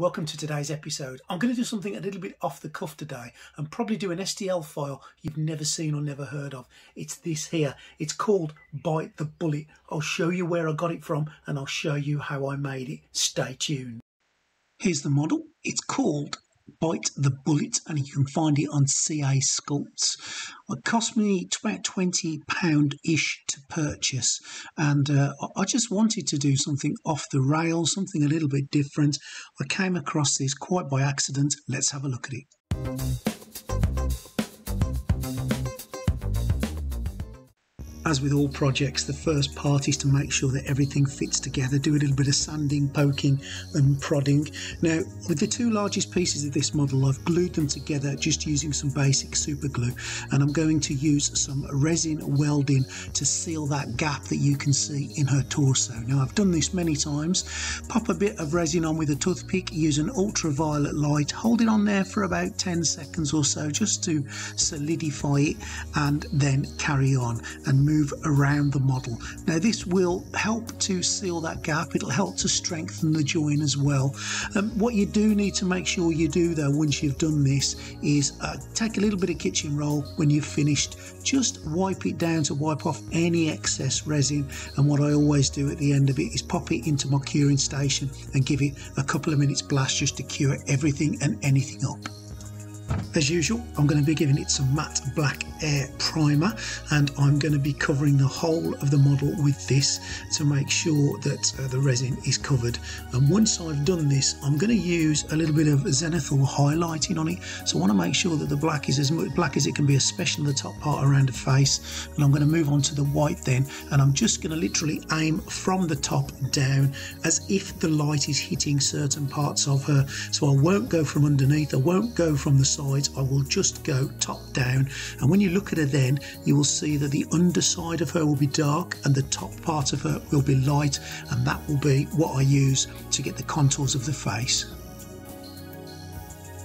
Welcome to today's episode. I'm going to do something a little bit off the cuff today and probably do an STL file you've never seen or never heard of. It's this here. It's called Bite the Bullet. I'll show you where I got it from and I'll show you how I made it. Stay tuned. Here's the model. It's called Bite the Bullet, and you can find it on CA Sculpts. It cost me about £20 ish to purchase, and uh, I just wanted to do something off the rails, something a little bit different. I came across this quite by accident. Let's have a look at it. As with all projects, the first part is to make sure that everything fits together, do a little bit of sanding, poking, and prodding. Now, with the two largest pieces of this model, I've glued them together just using some basic super glue, and I'm going to use some resin welding to seal that gap that you can see in her torso. Now, I've done this many times. Pop a bit of resin on with a toothpick, use an ultraviolet light, hold it on there for about 10 seconds or so just to solidify it, and then carry on and move around the model. Now this will help to seal that gap, it'll help to strengthen the join as well. Um, what you do need to make sure you do though once you've done this is uh, take a little bit of kitchen roll when you've finished, just wipe it down to wipe off any excess resin and what I always do at the end of it is pop it into my curing station and give it a couple of minutes blast just to cure everything and anything up. As usual, I'm going to be giving it some matte black air primer and I'm going to be covering the whole of the model with this to make sure that uh, the resin is covered. And once I've done this, I'm going to use a little bit of zenithal highlighting on it. So I want to make sure that the black is as black as it can be, especially the top part around the face. And I'm going to move on to the white then, and I'm just going to literally aim from the top down as if the light is hitting certain parts of her. So I won't go from underneath, I won't go from the sides, I will just go top down. And when you look at her then, you will see that the underside of her will be dark and the top part of her will be light, and that will be what I use to get the contours of the face.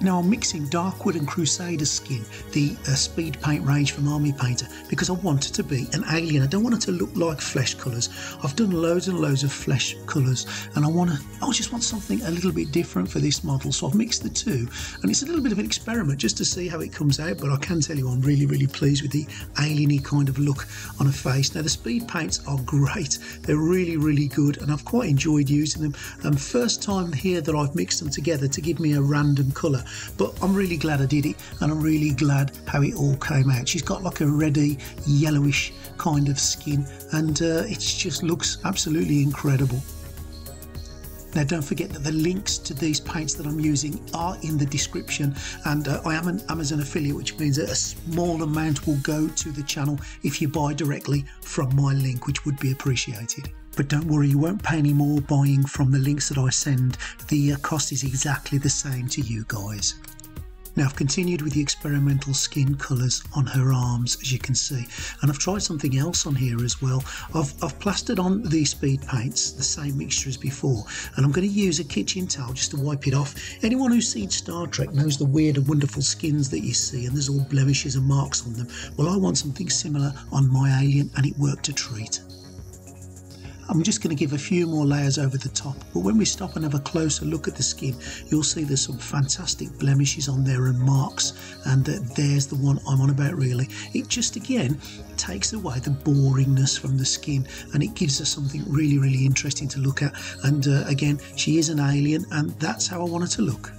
Now I'm mixing Darkwood and Crusader skin, the uh, speed paint range from Army Painter, because I want it to be an alien. I don't want it to look like flesh colours. I've done loads and loads of flesh colours, and I want to. I just want something a little bit different for this model. So I've mixed the two, and it's a little bit of an experiment just to see how it comes out. But I can tell you, I'm really, really pleased with the alieny kind of look on a face. Now the speed paints are great. They're really, really good, and I've quite enjoyed using them. Um, first time here that I've mixed them together to give me a random colour. But I'm really glad I did it and I'm really glad how it all came out. She's got like a reddy, yellowish kind of skin and uh, it just looks absolutely incredible. Now, don't forget that the links to these paints that I'm using are in the description, and uh, I am an Amazon affiliate, which means that a small amount will go to the channel if you buy directly from my link, which would be appreciated. But don't worry, you won't pay any more buying from the links that I send. The uh, cost is exactly the same to you guys. Now I've continued with the experimental skin colours on her arms as you can see and I've tried something else on here as well. I've, I've plastered on the speed paints, the same mixture as before and I'm going to use a kitchen towel just to wipe it off. Anyone who's seen Star Trek knows the weird and wonderful skins that you see and there's all blemishes and marks on them. Well I want something similar on my alien and it worked a treat. I'm just going to give a few more layers over the top but when we stop and have a closer look at the skin you'll see there's some fantastic blemishes on there and marks and uh, there's the one I'm on about really. It just again takes away the boringness from the skin and it gives us something really really interesting to look at. And uh, again she is an alien and that's how I want her to look.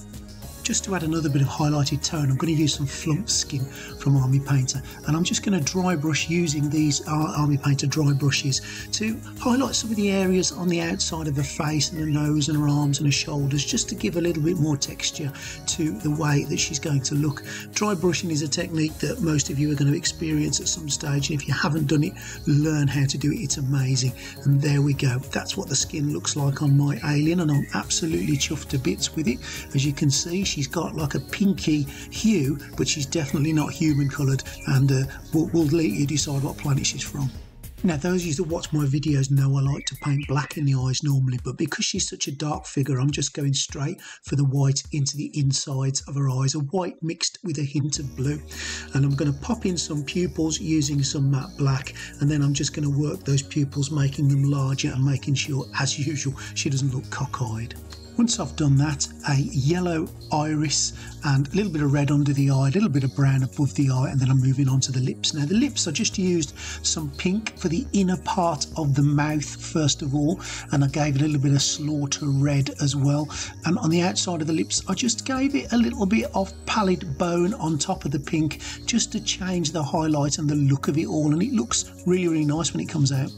Just to add another bit of highlighted tone, I'm going to use some Flump Skin from Army Painter and I'm just going to dry brush using these Army Painter dry brushes to highlight some of the areas on the outside of the face and the nose and her arms and her shoulders just to give a little bit more texture to the way that she's going to look. Dry brushing is a technique that most of you are going to experience at some stage and if you haven't done it, learn how to do it. It's amazing. And there we go. That's what the skin looks like on my alien and I'm absolutely chuffed to bits with it. As you can see, she's got like a pinky hue, but she's definitely not human coloured, and uh, we'll, we'll let you decide what planet she's from. Now, those of you that watch my videos know I like to paint black in the eyes normally, but because she's such a dark figure, I'm just going straight for the white into the insides of her eyes, a white mixed with a hint of blue. And I'm going to pop in some pupils using some matte black, and then I'm just going to work those pupils, making them larger and making sure, as usual, she doesn't look cockeyed. Once I've done that, a yellow iris and a little bit of red under the eye, a little bit of brown above the eye, and then I'm moving on to the lips. Now, the lips, I just used some pink for the inner part of the mouth first of all, and I gave a little bit of slaughter red as well. And on the outside of the lips, I just gave it a little bit of pallid bone on top of the pink just to change the highlight and the look of it all. And it looks really, really nice when it comes out.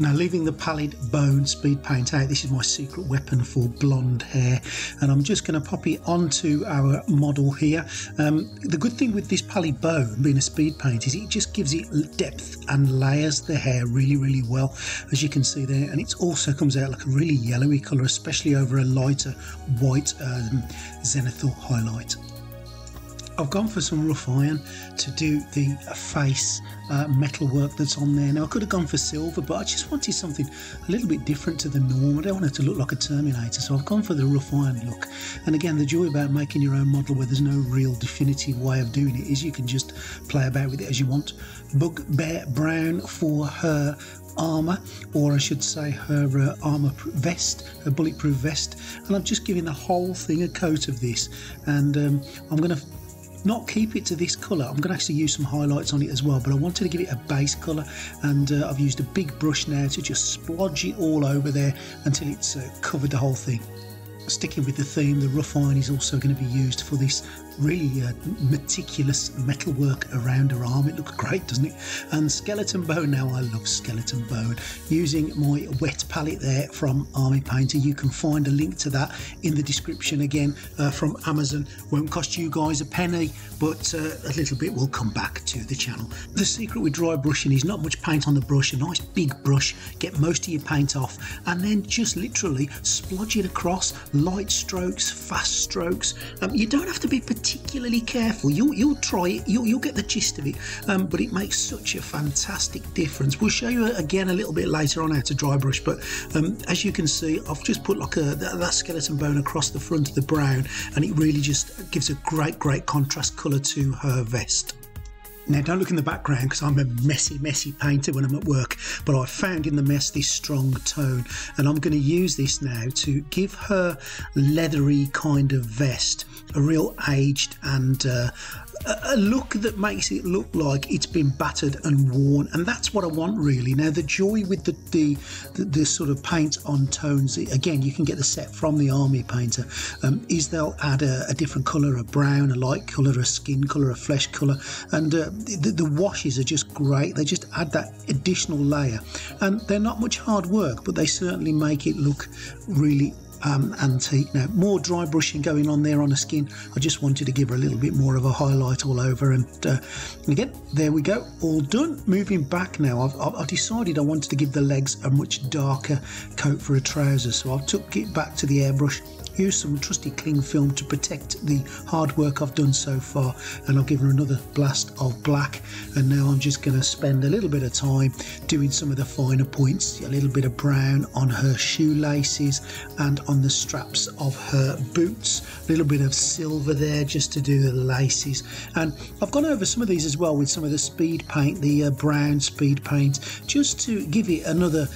Now leaving the pallid bone speed paint out, this is my secret weapon for blonde hair and I'm just going to pop it onto our model here. Um, the good thing with this pallid bone being a speed paint is it just gives it depth and layers the hair really really well as you can see there and it also comes out like a really yellowy colour especially over a lighter white um, zenithal highlight. I've gone for some rough iron to do the face uh, metal work that's on there. Now I could have gone for silver, but I just wanted something a little bit different to the norm. I don't want it to look like a Terminator, so I've gone for the rough iron look. And again, the joy about making your own model where there's no real definitive way of doing it is you can just play about with it as you want. Bugbear Brown for her armor, or I should say her uh, armor vest, her bulletproof vest, and I'm just giving the whole thing a coat of this, and um, I'm going to not keep it to this colour. I'm going to actually use some highlights on it as well, but I wanted to give it a base colour and uh, I've used a big brush now to just splodge it all over there until it's uh, covered the whole thing. Sticking with the theme, the rough iron is also going to be used for this really uh, meticulous metalwork around her arm. It looks great, doesn't it? And skeleton bone. Now I love skeleton bone. Using my wet palette there from Army Painter. You can find a link to that in the description again uh, from Amazon. Won't cost you guys a penny, but uh, a little bit will come back to the channel. The secret with dry brushing is not much paint on the brush. A nice big brush. Get most of your paint off, and then just literally splodge it across. Light strokes, fast strokes. Um, you don't have to be particularly careful. You'll, you'll try it, you'll, you'll get the gist of it, um, but it makes such a fantastic difference. We'll show you again a little bit later on how to dry brush, but um, as you can see, I've just put like a that, that skeleton bone across the front of the brown, and it really just gives a great, great contrast colour to her vest. Now, don't look in the background because I'm a messy, messy painter when I'm at work, but I found in the mess this strong tone, and I'm going to use this now to give her leathery kind of vest a real aged and uh, a look that makes it look like it's been battered and worn and that's what I want really. Now the joy with the the, the, the sort of paint on tones again you can get the set from the army painter um, is they'll add a, a, different color a brown a light color a skin color a flesh color and uh, the, the washes are just great. They just add that additional layer. And they're not much hard work but they certainly make it look really um, antique. Now, more dry brushing going on there on the skin. I just wanted to give her a little bit more of a highlight all over. And uh, again, there we go, all done. Moving back now, I've, I've, decided I wanted to give the legs a much darker coat for a trouser. So I took it back to the airbrush Here's some trusty cling film to protect the hard work I've done so far. And I'll give her another blast of black. And now I'm just going to spend a little bit of time doing some of the finer points, a little bit of brown on her shoelaces and on the straps of her boots, a little bit of silver there just to do the laces. And I've gone over some of these as well with some of the speed paint, the uh, brown speed paint just to give it another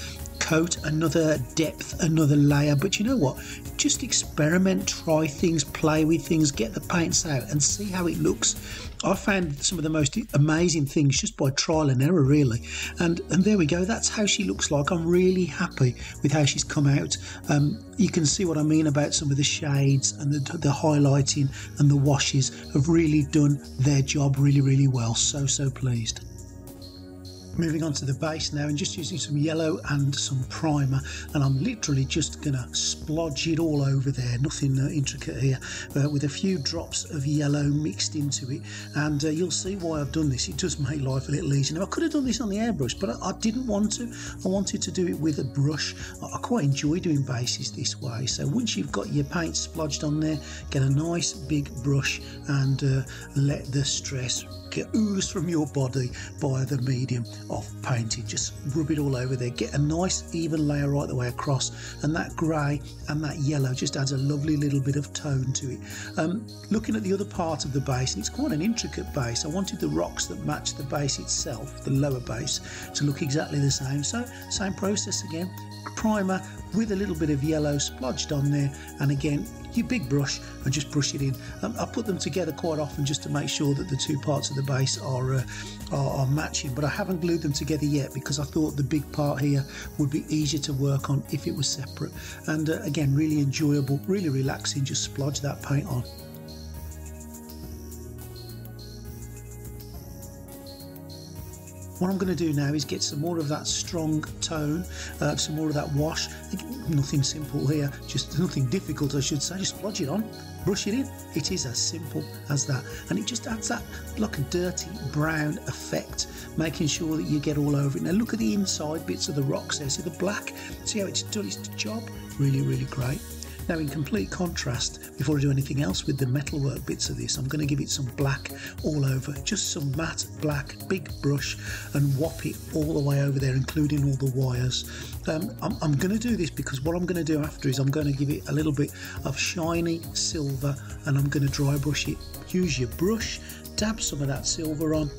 coat, another depth, another layer. But you know what? Just experiment, try things, play with things, get the paints out and see how it looks. I found some of the most amazing things just by trial and error, really. And and there we go. That's how she looks like. I'm really happy with how she's come out. Um, you can see what I mean about some of the shades and the, the highlighting and the washes have really done their job really, really well. So, so pleased. Moving on to the base now and just using some yellow and some primer and I'm literally just going to splodge it all over there, nothing uh, intricate here, uh, with a few drops of yellow mixed into it and uh, you'll see why I've done this, it does make life a little easier. Now I could have done this on the airbrush but I, I didn't want to, I wanted to do it with a brush. I, I quite enjoy doing bases this way so once you've got your paint splodged on there, get a nice big brush and uh, let the stress get ooze from your body by the medium of painting. Just rub it all over there. Get a nice even layer right the way across, and that grey and that yellow just adds a lovely little bit of tone to it. Um, looking at the other part of the base, and it's quite an intricate base. I wanted the rocks that match the base itself, the lower base, to look exactly the same. So same process again. Primer, with a little bit of yellow splodged on there and again your big brush and just brush it in. Um, I put them together quite often just to make sure that the two parts of the base are, uh, are, are matching but I haven't glued them together yet because I thought the big part here would be easier to work on if it was separate and uh, again really enjoyable really relaxing just splodge that paint on. What I'm going to do now is get some more of that strong tone, uh, some more of that wash. Nothing simple here, just nothing difficult, I should say. Just splodge it on, brush it in. It is as simple as that. And it just adds that like a dirty brown effect, making sure that you get all over it. Now look at the inside bits of the rocks there. See the black? See how it's done its job? Really, really great. Now in complete contrast, before I do anything else with the metalwork bits of this, I'm going to give it some black all over, just some matte black, big brush and whop it all the way over there, including all the wires. Um, I'm, I'm going to do this because what I'm going to do after is I'm going to give it a little bit of shiny silver and I'm going to dry brush it. Use your brush, dab some of that silver on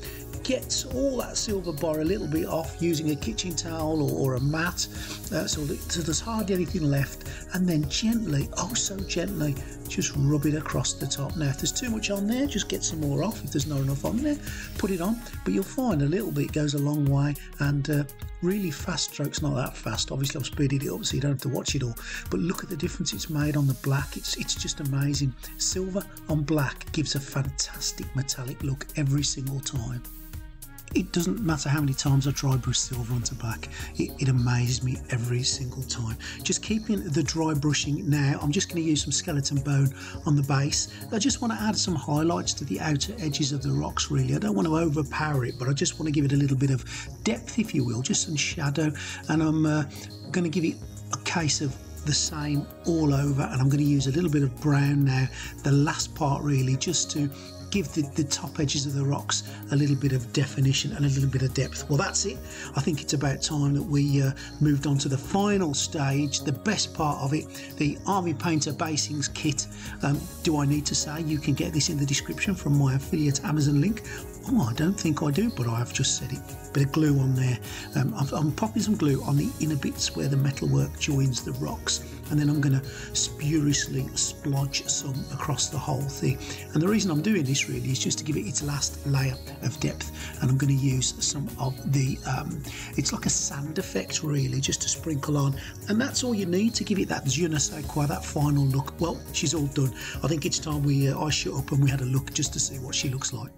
get all that silver bar a little bit off using a kitchen towel or, or a mat uh, so, that, so there's hardly anything left. And then gently oh so gently just rub it across the top. Now if there's too much on there just get some more off. If there's not enough on there put it on. But you'll find a little bit goes a long way and uh, really fast strokes not that fast. Obviously I've speeded it up so you don't have to watch it all. But look at the difference it's made on the black. It's it's just amazing. Silver on black gives a fantastic metallic look every single time it doesn't matter how many times I dry brush silver onto black, it, it, amazes me every single time. Just keeping the dry brushing now, I'm just going to use some skeleton bone on the base. I just want to add some highlights to the outer edges of the rocks really. I don't want to overpower it, but I just want to give it a little bit of depth, if you will, just some shadow. And I'm uh, going to give it a case of the same all over and I'm going to use a little bit of brown now the last part really just to give the, the top edges of the rocks a little bit of definition and a little bit of depth. Well, that's it. I think it's about time that we uh, moved on to the final stage, the best part of it, the Army Painter Basings kit. Um, do I need to say you can get this in the description from my affiliate Amazon link? Oh, I don't think I do, but I have just said it. Bit of glue on there. Um, I'm popping some glue on the inner bits where the metalwork joins the rocks and then I'm going to spuriously splodge some across the whole thing. And the reason I'm doing this really is just to give it its last layer of depth. And I'm going to use some of the, um, it's like a sand effect really, just to sprinkle on. And that's all you need to give it that je ne sais quoi, that final look. Well, she's all done. I think it's time we uh, I shut up and we had a look just to see what she looks like.